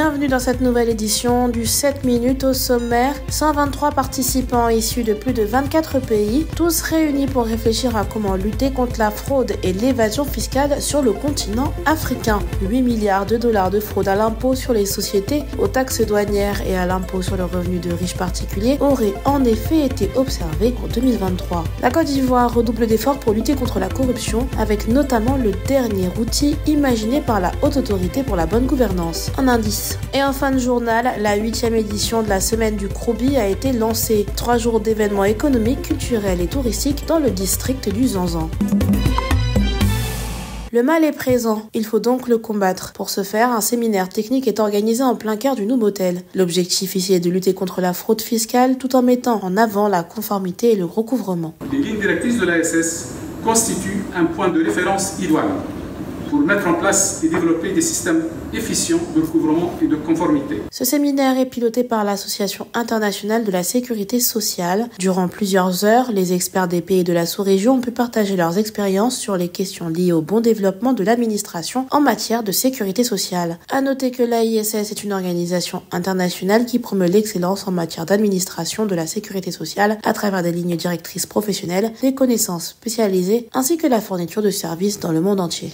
Bienvenue dans cette nouvelle édition du 7 minutes au sommaire. 123 participants issus de plus de 24 pays, tous réunis pour réfléchir à comment lutter contre la fraude et l'évasion fiscale sur le continent africain. 8 milliards de dollars de fraude à l'impôt sur les sociétés, aux taxes douanières et à l'impôt sur le revenu de riches particuliers auraient en effet été observés en 2023. La Côte d'Ivoire redouble d'efforts pour lutter contre la corruption, avec notamment le dernier outil imaginé par la Haute Autorité pour la bonne gouvernance. Un indice et en fin de journal, la huitième édition de la semaine du Krobi a été lancée. Trois jours d'événements économiques, culturels et touristiques dans le district du Zanzan. Le mal est présent, il faut donc le combattre. Pour ce faire, un séminaire technique est organisé en plein cœur du Noumotel. L'objectif ici est de lutter contre la fraude fiscale tout en mettant en avant la conformité et le recouvrement. Les lignes directrices de l'ASS constituent un point de référence idoine pour mettre en place et développer des systèmes efficients de recouvrement et de conformité. Ce séminaire est piloté par l'Association internationale de la sécurité sociale. Durant plusieurs heures, les experts des pays de la sous-région ont pu partager leurs expériences sur les questions liées au bon développement de l'administration en matière de sécurité sociale. À noter que l'AISS est une organisation internationale qui promeut l'excellence en matière d'administration de la sécurité sociale à travers des lignes directrices professionnelles, des connaissances spécialisées ainsi que la fourniture de services dans le monde entier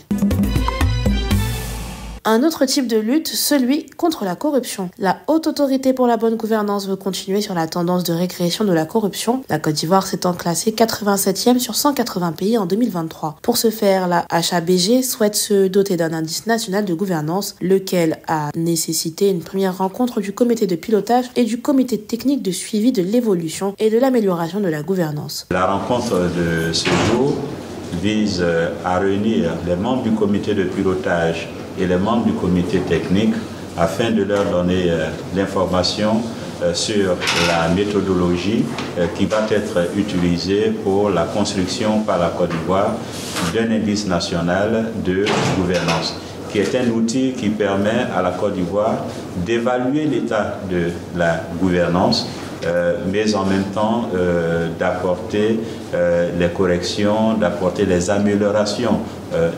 un autre type de lutte, celui contre la corruption. La Haute Autorité pour la bonne gouvernance veut continuer sur la tendance de récréation de la corruption, la Côte d'Ivoire s'étant classée 87e sur 180 pays en 2023. Pour ce faire, la HABG souhaite se doter d'un indice national de gouvernance, lequel a nécessité une première rencontre du comité de pilotage et du comité technique de suivi de l'évolution et de l'amélioration de la gouvernance. La rencontre de ce jour vise à réunir les membres du comité de pilotage et les membres du comité technique afin de leur donner euh, l'information euh, sur la méthodologie euh, qui va être utilisée pour la construction par la Côte d'Ivoire d'un indice national de gouvernance qui est un outil qui permet à la Côte d'Ivoire d'évaluer l'état de la gouvernance euh, mais en même temps euh, d'apporter euh, les corrections, d'apporter les améliorations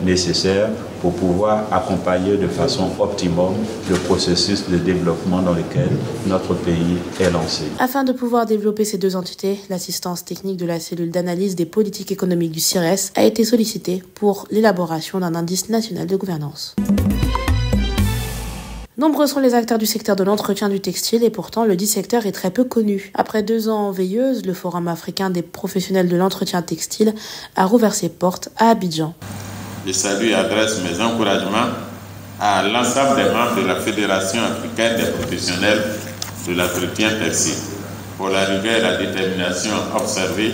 nécessaires pour pouvoir accompagner de façon optimum le processus de développement dans lequel notre pays est lancé. Afin de pouvoir développer ces deux entités, l'assistance technique de la cellule d'analyse des politiques économiques du CIRES a été sollicitée pour l'élaboration d'un indice national de gouvernance. Nombreux sont les acteurs du secteur de l'entretien du textile et pourtant le dit secteur est très peu connu. Après deux ans en veilleuse, le Forum africain des professionnels de l'entretien textile a rouvert ses portes à Abidjan. Je salue et adresse mes encouragements à l'ensemble des membres de la Fédération africaine des professionnels de l'entretien textile pour la rigueur et la détermination observée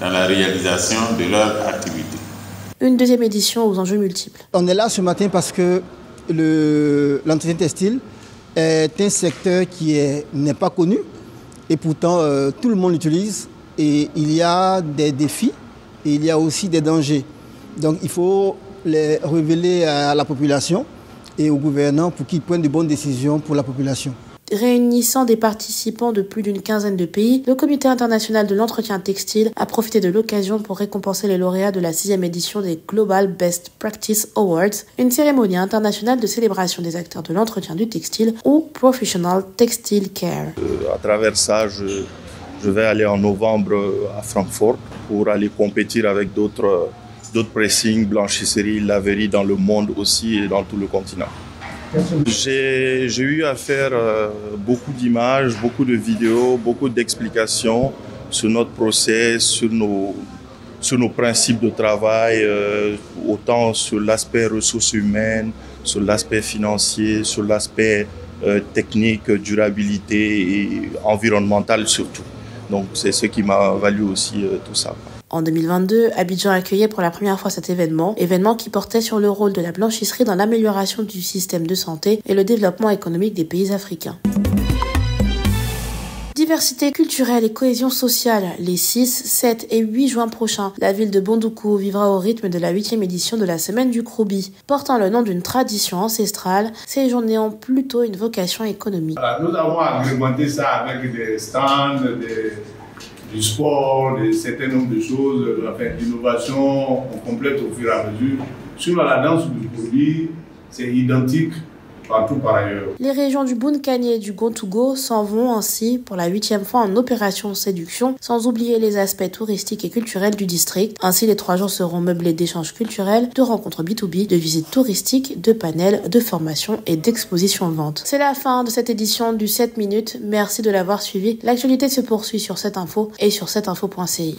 dans la réalisation de leur activité. Une deuxième édition aux enjeux multiples. On est là ce matin parce que l'entretien textile est un secteur qui n'est pas connu et pourtant euh, tout le monde l'utilise et il y a des défis et il y a aussi des dangers. Donc il faut les révéler à la population et aux gouvernants pour qu'ils prennent de bonnes décisions pour la population réunissant des participants de plus d'une quinzaine de pays, le Comité international de l'entretien textile a profité de l'occasion pour récompenser les lauréats de la sixième édition des Global Best Practice Awards, une cérémonie internationale de célébration des acteurs de l'entretien du textile ou Professional Textile Care. Euh, à travers ça, je, vais aller en novembre à Francfort pour aller compétir avec d'autres d'autres pressings, blanchisseries, laveries dans le monde aussi et dans tout le continent. J'ai eu à faire euh, beaucoup d'images, beaucoup de vidéos, beaucoup d'explications sur notre process, sur nos, sur nos principes de travail, euh, autant sur l'aspect ressources humaines, sur l'aspect financier, sur l'aspect euh, technique, durabilité et environnemental surtout. Donc c'est ce qui m'a valu aussi tout ça. En 2022, Abidjan accueillait pour la première fois cet événement, événement qui portait sur le rôle de la blanchisserie dans l'amélioration du système de santé et le développement économique des pays africains. Diversité culturelle et cohésion sociale. Les 6, 7 et 8 juin prochains, la ville de Bondoukou vivra au rythme de la 8e édition de la Semaine du Kroubi. Portant le nom d'une tradition ancestrale, ces journées ont plutôt une vocation économique. nous avons agrémenté ça avec des stands, des du sport, de certain nombre de choses, enfin, d'innovation, on complète au fur et à mesure. Sur la danse du produit, c'est identique Les régions du Bunkani et du Gontugo s'en vont ainsi pour la huitième fois en opération séduction, sans oublier les aspects touristiques et culturels du district. Ainsi, les trois jours seront meublés d'échanges culturels, de rencontres B2B, de visites touristiques, de panels, de formations et d'expositions-ventes. C'est la fin de cette édition du 7 minutes. Merci de l'avoir suivi. L'actualité se poursuit sur cette info et sur cetteinfo.ci.